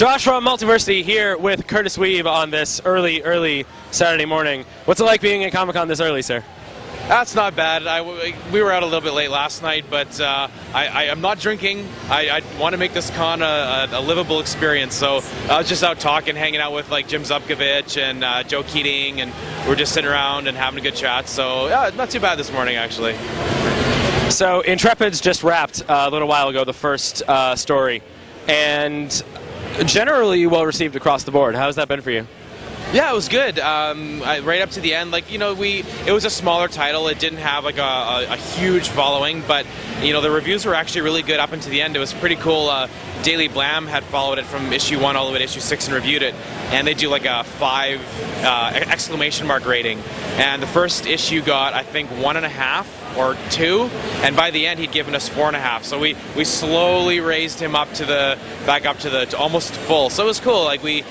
Josh from Multiversity here with Kurtis Wiebe on this early, early Saturday morning. What's it like being at Comic Con this early, sir? That's not bad. I, we were out a little bit late last night, but uh, I, am not drinking. I, I want to make this con a, a, livable experience. So I was just out talking, hanging out with like Jim Zubkovich and uh, Joe Keatinge, and we're just sitting around and having a good chat. So yeah, not too bad this morning actually. So Intrepids just wrapped uh, a little while ago the first uh, story, and generally well received across the board. How's that been for you? Yeah, it was good. Um, I, right up to the end, like you know, we it was a smaller title. It didn't have like a, a, a, huge following, but you know, the reviews were actually really good up until the end. It was pretty cool. Uh, Daily Blam had followed it from issue one all the way to issue six and reviewed it, and they do like a five uh, exclamation mark rating. And the first issue got I think one and a half or two, and by the end he'd given us four and a half. So we we slowly raised him up to the back up to the to almost full. So it was cool. Like we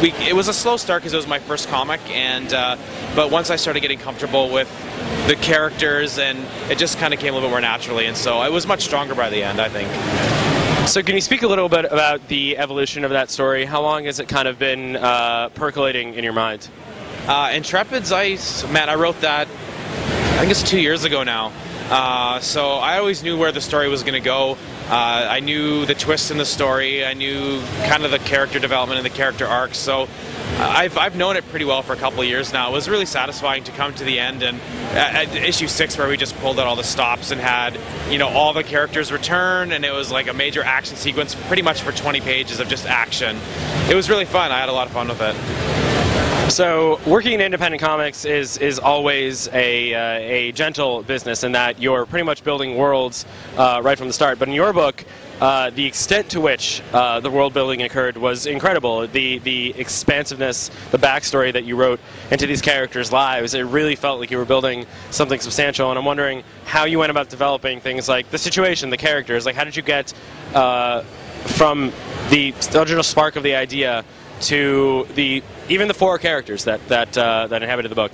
we, it was a slow start because it was my first comic, and uh, but once I started getting comfortable with the characters, and it just kind of came a little bit more naturally, and so I was much stronger by the end, I think. So can you speak a little bit about the evolution of that story? How long has it kind of been uh, percolating in your mind? Uh, Intrepids, I man, I wrote that. I think it's two years ago now. Uh, so I always knew where the story was going to go. Uh, I knew the twist in the story. I knew kind of the character development and the character arcs. So uh, I've, I've known it pretty well for a couple of years now. It was really satisfying to come to the end and at, at issue six where we just pulled out all the stops and had you know all the characters return and it was like a major action sequence pretty much for 20 pages of just action. It was really fun. I had a lot of fun with it. So working in independent comics is is always a uh, a gentle business in that you're pretty much building worlds uh, right from the start. But in your book, uh, the extent to which uh, the world building occurred was incredible. The the expansiveness, the backstory that you wrote into these characters' lives, it really felt like you were building something substantial. And I'm wondering how you went about developing things like the situation, the characters. Like how did you get uh, from the original spark of the idea to the even the four characters that that uh, that inhabited the book?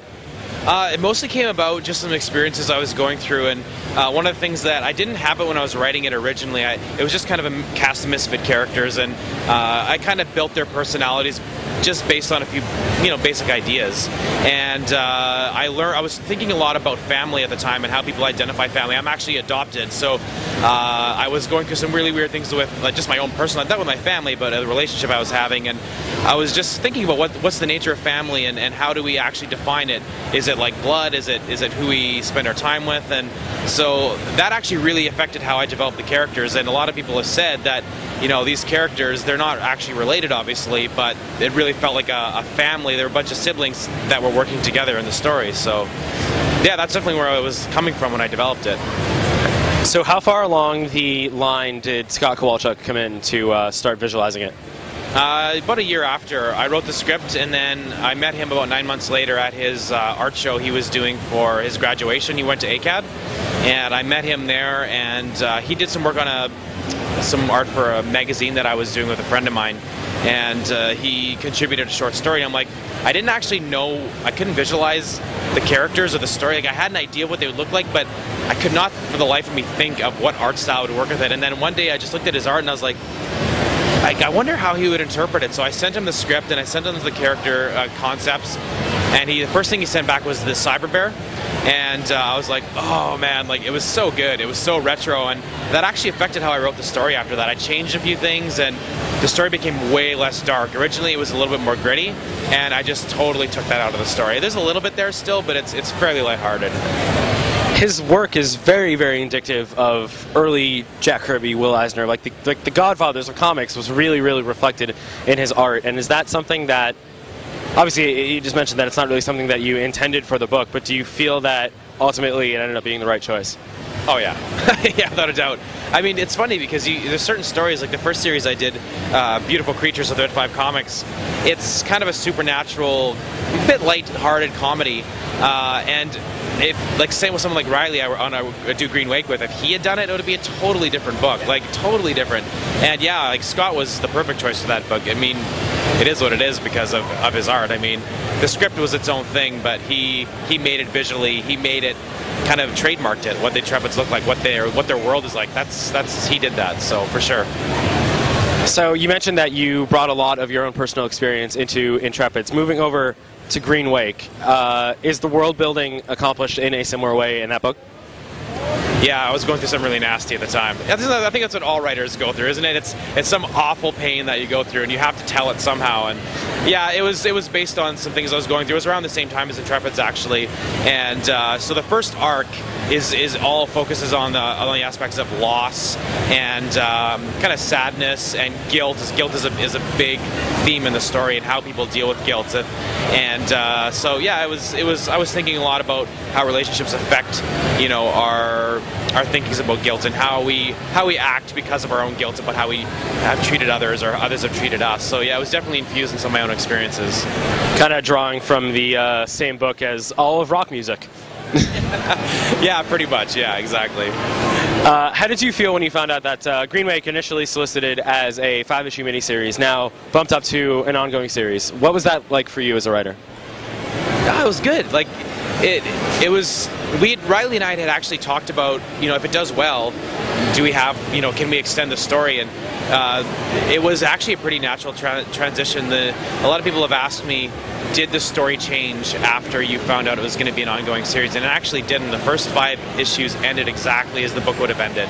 Uh, it mostly came about just some experiences I was going through, and uh, one of the things that I didn't have it when I was writing it originally. I, it was just kind of a cast of misfit characters, and uh, I kind of built their personalities just based on a few, you know, basic ideas. And uh, I learned, I was thinking a lot about family at the time and how people identify family. I'm actually adopted, so uh, I was going through some really weird things with like, just my own personal, not with my family, but a relationship I was having. And I was just thinking about what, what's the nature of family and, and how do we actually define it? Is it like blood? Is it is it who we spend our time with? And so that actually really affected how I developed the characters. And a lot of people have said that you know, these characters, they're not actually related, obviously, but it really felt like a, a family. They were a bunch of siblings that were working together in the story. So, yeah, that's definitely where I was coming from when I developed it. So, how far along the line did Scott Kowalchuk come in to uh, start visualizing it? Uh, about a year after, I wrote the script, and then I met him about nine months later at his uh, art show he was doing for his graduation. He went to ACAD, and I met him there, and uh, he did some work on a some art for a magazine that I was doing with a friend of mine, and uh, he contributed a short story. I'm like, I didn't actually know, I couldn't visualize the characters or the story. Like I had an idea of what they would look like, but I could not, for the life of me, think of what art style would work with it. And then one day I just looked at his art and I was like, I, I wonder how he would interpret it. So I sent him the script and I sent him the character uh, concepts, and he the first thing he sent back was the cyber bear and uh, I was like, oh man, like it was so good, it was so retro, and that actually affected how I wrote the story after that. I changed a few things, and the story became way less dark. Originally, it was a little bit more gritty, and I just totally took that out of the story. There's a little bit there still, but it's it's fairly lighthearted. His work is very, very indicative of early Jack Kirby, Will Eisner. Like the, like the Godfathers of comics was really, really reflected in his art. And is that something that obviously you just mentioned that it's not really something that you intended for the book, but do you feel that ultimately it ended up being the right choice? Oh yeah, yeah, without a doubt. I mean, it's funny because you, there's certain stories, like the first series I did, uh, Beautiful Creatures of Red Five Comics. It's kind of a supernatural, bit light-hearted comedy, uh, and if like same with someone like Riley I were on a do Green Wake with, if he had done it, it would be a totally different book, like totally different. And yeah, like Scott was the perfect choice for that book. I mean, it is what it is because of, of his art. I mean, the script was its own thing, but he he made it visually. He made it kind of trademarked it. What the Trepids look like, what their what their world is like. That's that's he did that. So for sure. So you mentioned that you brought a lot of your own personal experience into Intrepids. Moving over to Green Wake, uh, is the world building accomplished in a similar way in that book? Yeah, I was going through something really nasty at the time. I think that's what all writers go through, isn't it? It's it's some awful pain that you go through, and you have to tell it somehow. And yeah, it was it was based on some things I was going through. It was around the same time as Intrepids, actually. And uh, so the first arc is is all focuses on the on the aspects of loss and um, kind of sadness and guilt. As guilt is a is a big theme in the story and how people deal with guilt. And uh, so yeah, it was it was I was thinking a lot about how relationships affect you know our our thinkings about guilt and how we how we act because of our own guilt about how we have treated others or others have treated us. So yeah, it was definitely infused in some of my own experiences. Kind of drawing from the uh, same book as all of rock music. yeah, pretty much. Yeah, exactly. Uh, how did you feel when you found out that uh, Green Wake initially solicited as a five-issue miniseries, now bumped up to an ongoing series? What was that like for you as a writer? Oh, it was good. Like it, it was. We Riley and I had actually talked about, you know, if it does well, do we have, you know, can we extend the story? And uh, it was actually a pretty natural tra- transition. The, a lot of people have asked me, did the story change after you found out it was going to be an ongoing series? And it actually didn't. The first five issues ended exactly as the book would have ended.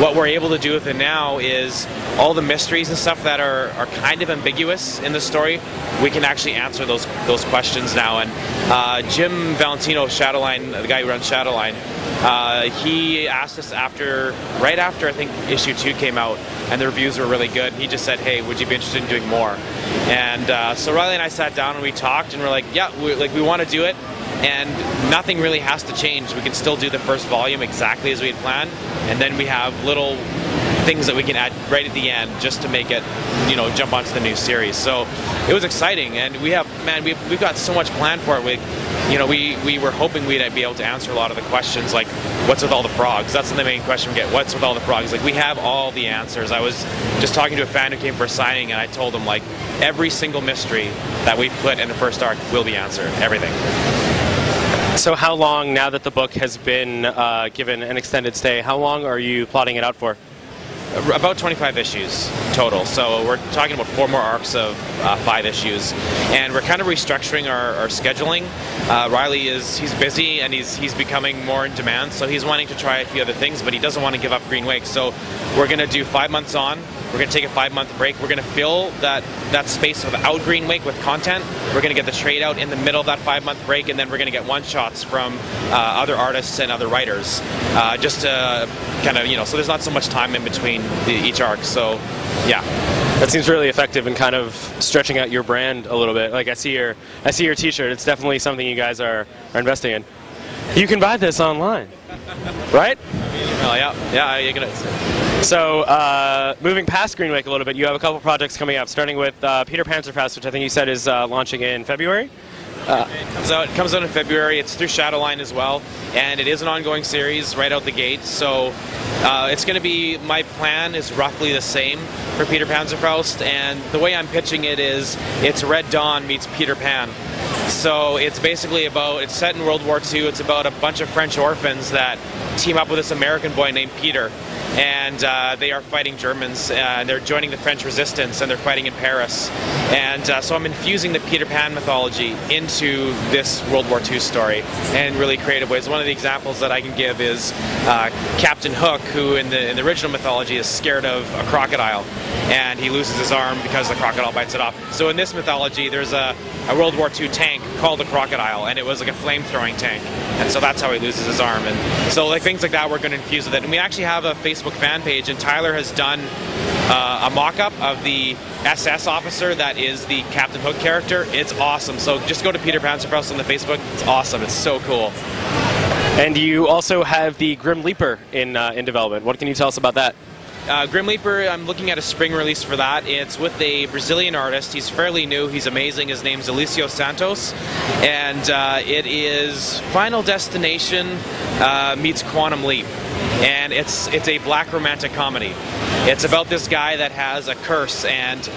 What we're able to do with it now is all the mysteries and stuff that are, are kind of ambiguous in the story, we can actually answer those those questions now. And uh, Jim Valentino, Shadowline, the guy who runs Shadowline, uh, he asked us after, right after I think issue two came out, and the reviews were really good. He just said, "Hey, would you be interested in doing more?" And uh, so Riley and I sat down and we talked, and we're like, "Yeah, we, like we want to do it." And nothing really has to change. We can still do the first volume exactly as we had planned, and then we have little things that we can add right at the end just to make it, you know, jump onto the new series. So it was exciting, and we have, man, we've, we've got so much planned for it. We, you know, we, we were hoping we'd be able to answer a lot of the questions, like what's with all the frogs? That's the main question we get. What's with all the frogs? Like we have all the answers. I was just talking to a fan who came for a signing, and I told him like every single mystery that we've put in the first arc will be answered. Everything. So, how long now that the book has been uh, given an extended stay? How long are you plotting it out for? About 25 issues total. So we're talking about four more arcs of uh, five issues, and we're kind of restructuring our, our scheduling. Uh, Riley is he's busy and he's he's becoming more in demand, so he's wanting to try a few other things, but he doesn't want to give up Green Wake. So we're going to do five months on. We're going to take a five month break. We're going to fill that, that space without Green Wake with content. We're going to get the trade out in the middle of that five month break, and then we're going to get one shots from uh, other artists and other writers uh, just to kind of, you know, so there's not so much time in between the, each arc. So, yeah. That seems really effective in kind of stretching out your brand a little bit. Like I see your, I see your T-shirt. It's definitely something you guys are, are investing in. You can buy this online, right? Oh yeah, yeah. You can. So uh, moving past Green Wake a little bit, you have a couple projects coming up, starting with uh, Peter Panzerfaust, which I think you said is uh, launching in February. Uh, it comes out. It comes out in February. It's through Shadowline as well, and it is an ongoing series right out the gate. So uh, it's going to be. My plan is roughly the same for Peter Panzerfaust, and the way I'm pitching it is it's Red Dawn meets Peter Pan. So it's basically about, it's set in World War II. It's about a bunch of French orphans that team up with this American boy named Peter. And uh, they are fighting Germans, uh, and they're joining the French resistance, and they're fighting in Paris. And uh, so I'm infusing the Peter Pan mythology into this World War II story in really creative ways. One of the examples that I can give is uh, Captain Hook, who in the, in the original mythology is scared of a crocodile, and he loses his arm because the crocodile bites it off. So in this mythology, there's a, a World War II tank called a crocodile, and it was like a flame throwing tank, and so that's how he loses his arm. And so like things like that, we're going to infuse with it. And we actually have a Facebook fan page, and Tyler has done uh, a mock-up of the SS officer that is the Captain Hook character. It's awesome. So just go to Peter Panzerfaust on the Facebook. It's awesome. It's so cool. And you also have the Grim Leaper in uh, in development. What can you tell us about that? Uh, Grim Leaper, I'm looking at a spring release for that. It's with a Brazilian artist. He's fairly new. He's amazing. His name's Aluisio Santos, and uh, it is Final Destination uh, meets Quantum Leap, and it's it's a black romantic comedy. It's about this guy that has a curse, and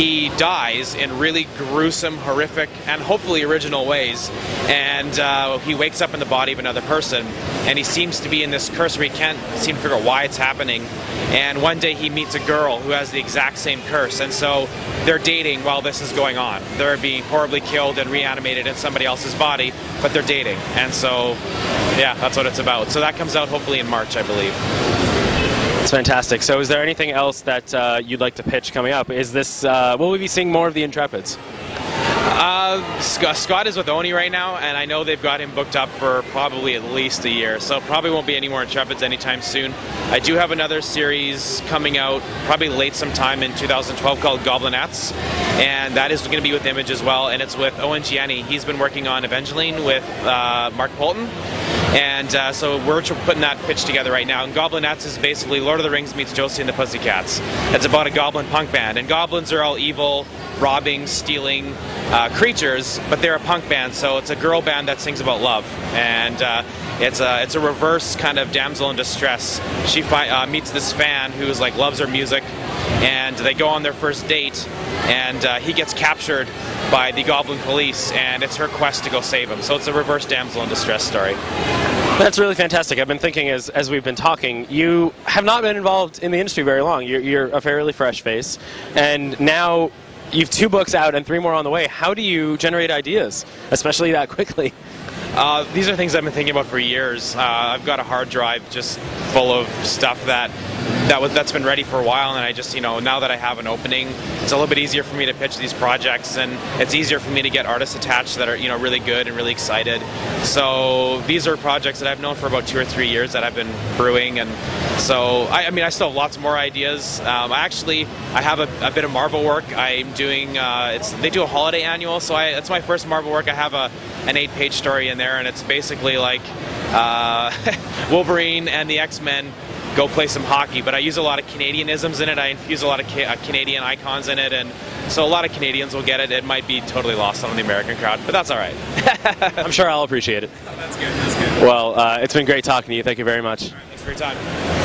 he dies in really gruesome, horrific, and hopefully original ways. And uh, he wakes up in the body of another person, and he seems to be in this curse where he can't seem to figure out why it's happening. And one day he meets a girl who has the exact same curse, and so they're dating while this is going on. They're being horribly killed and reanimated in somebody else's body, but they're dating. And so, yeah, that's what it's about. So that comes out hopefully in March, I believe. It's fantastic. So, is there anything else that uh, you'd like to pitch coming up? Is this uh, will we be seeing more of the Intrepids? Uh, Scott, is with Oni right now, and I know they've got him booked up for probably at least a year. So probably won't be any more Intrepids anytime soon. I do have another series coming out probably late sometime in 2012 called Goblinettes, and that is going to be with Image as well, and it's with Owen Gieni. He's been working on Evangeline with uh, Mark Polton. And uh, so we're putting that pitch together right now. And Goblinettes is basically Lord of the Rings meets Josie and the Pussycats. It's about a goblin punk band. And goblins are all evil, robbing, stealing uh, creatures, but they're a punk band, so it's a girl band that sings about love. And uh, it's a it's a reverse kind of damsel in distress. She fi- uh, meets this fan who's like loves her music, and they go on their first date, and uh, he gets captured by the Goblin Police, and it's her quest to go save him. So it's a reverse damsel in distress story. That's really fantastic. I've been thinking as, as we've been talking, you have not been involved in the industry very long. You're, you're a fairly fresh face, and now you've two books out and three more on the way. How do you generate ideas, especially that quickly? Uh, these are things I've been thinking about for years. Uh, I've got a hard drive just full of stuff that that was that's been ready for a while, and I just you know now that I have an opening, it's a little bit easier for me to pitch these projects, and it's easier for me to get artists attached that are you know really good and really excited. So these are projects that I've known for about two or three years that I've been brewing, and so I, I mean I still have lots more ideas. Um, I actually I have a, a, bit of Marvel work. I'm doing uh, it's they do a holiday annual, so I, it's my first Marvel work. I have a an eight-page story in there, and it's basically like uh, Wolverine and the X-Men go play some hockey. But I use a lot of Canadianisms in it. I infuse a lot of ca- uh, Canadian icons in it, and so a lot of Canadians will get it. It might be totally lost on the American crowd, but that's all right. I'm sure I'll appreciate it. Oh, that's good. That's good. Well, uh, it's been great talking to you. Thank you very much. Right, thanks for your time.